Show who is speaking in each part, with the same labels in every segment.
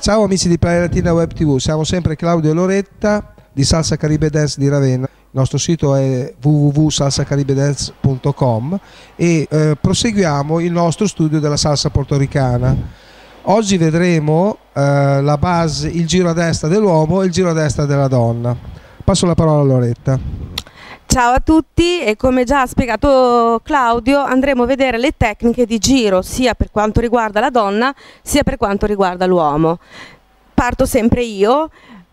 Speaker 1: ciao amici di Playa Latina Web TV, siamo sempre Claudio e Loretta di Salsa Caribe Dance di Ravenna. Il nostro sito è www.salsacaribedance.com e eh, proseguiamo il nostro studio della salsa portoricana. Oggi vedremo eh, la base, il giro a destra dell'uomo e il giro a destra della donna. Passo la parola a Loretta.
Speaker 2: Ciao a tutti e come già ha spiegato Claudio andremo a vedere le tecniche di giro sia per quanto riguarda la donna sia per quanto riguarda l'uomo. Parto sempre io,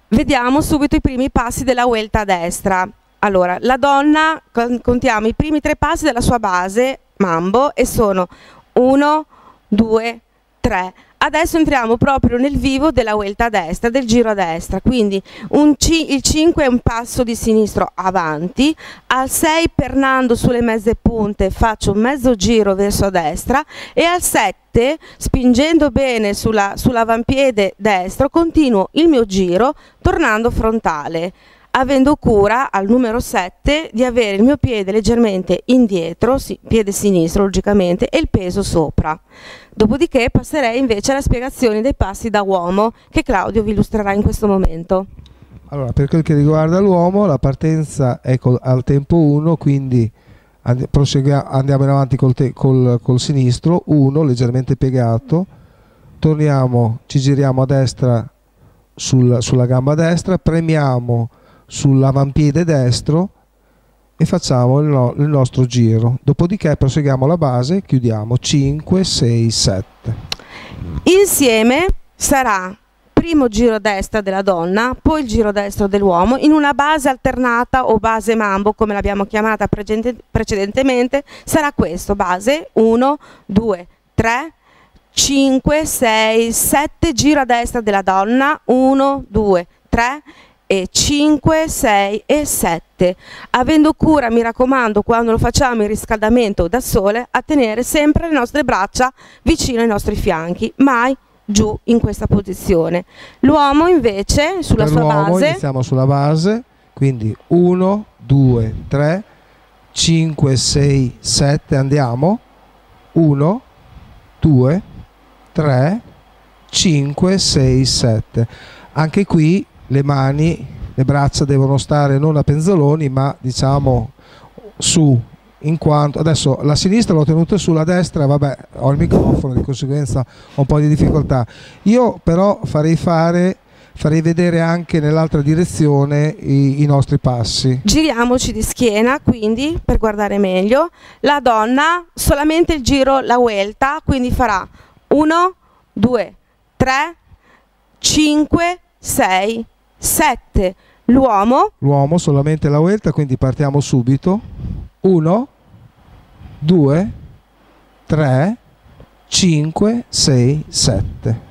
Speaker 2: vediamo subito i primi passi della vuelta a destra. Allora, la donna contiamo i primi tre passi della sua base mambo e sono 1, 2, 3 adesso entriamo proprio nel vivo della vuelta a destra, del giro a destra, quindi il 5 è un passo di sinistro avanti, al 6 pernando sulle mezze punte faccio un mezzo giro verso destra. E al 7 spingendo bene sulla, sull'avampiede destro continuo il mio giro tornando frontale avendo cura al numero 7 di avere il mio piede leggermente indietro, sì, piede sinistro logicamente, e il peso sopra. Dopodiché passerei invece alla spiegazione dei passi da uomo che Claudio vi illustrerà in questo momento.
Speaker 1: Allora, per quel che riguarda l'uomo, la partenza è al tempo 1, quindi and andiamo in avanti col, col, col sinistro, 1 leggermente piegato, torniamo, ci giriamo a destra sul, sulla gamba destra, premiamo sull'avampiede destro e facciamo il, no il, nostro giro. Dopodiché proseguiamo la base, chiudiamo 5, 6, 7.
Speaker 2: Insieme sarà primo giro destra della donna, poi il giro destro dell'uomo in una base alternata o base mambo come l'abbiamo chiamata precedentemente, sarà questo, base 1, 2, 3, 5, 6, 7, giro a destra della donna, 1, 2, 3 e 5, 6 e 7. Avendo cura, mi raccomando, quando lo facciamo in riscaldamento da sole, a tenere sempre le nostre braccia vicino ai nostri fianchi, mai giù in questa posizione. L'uomo invece sulla
Speaker 1: per
Speaker 2: sua base
Speaker 1: iniziamo sulla base, quindi 1 2 3 5 6 7 andiamo. 1 2 3 5 6 7. Anche qui le mani, le braccia devono stare non a penzoloni ma diciamo su in quanto adesso la sinistra l'ho tenuta su, la destra vabbè ho il microfono di conseguenza ho un po' di difficoltà io però farei fare farei vedere anche nell'altra direzione i, i, nostri passi.
Speaker 2: Giriamoci di schiena quindi per guardare meglio. La donna solamente il giro, la vuelta, quindi farà 1, 2, 3, 5, 6, 7 l'uomo.
Speaker 1: L'uomo solamente la vuelta, quindi partiamo subito. 1, 2, 3, 5, 6, 7.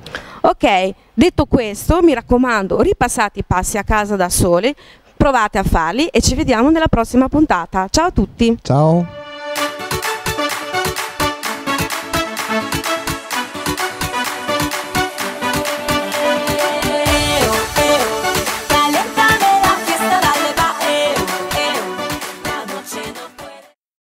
Speaker 2: Ok, detto questo, mi raccomando, ripassate i passi a casa da soli, provate a farli e ci vediamo nella prossima puntata. Ciao a tutti!
Speaker 1: Ciao!